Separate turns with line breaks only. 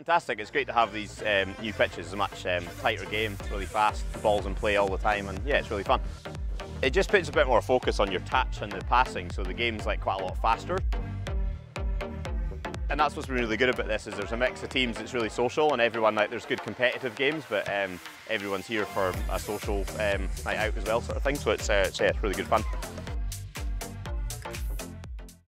Fantastic, it's great to have these um, new pitches, it's a much um, tighter game, really fast, the ball's in play all the time and yeah, it's really fun. It just puts a bit more focus on your touch and the passing, so the game's like quite a lot faster. And that's what's been really good about this is there's a mix of teams that's really social and everyone like there's good competitive games, but um, everyone's here for a social um, night out as well, sort of thing. So it's, uh, it's, yeah, it's really good fun.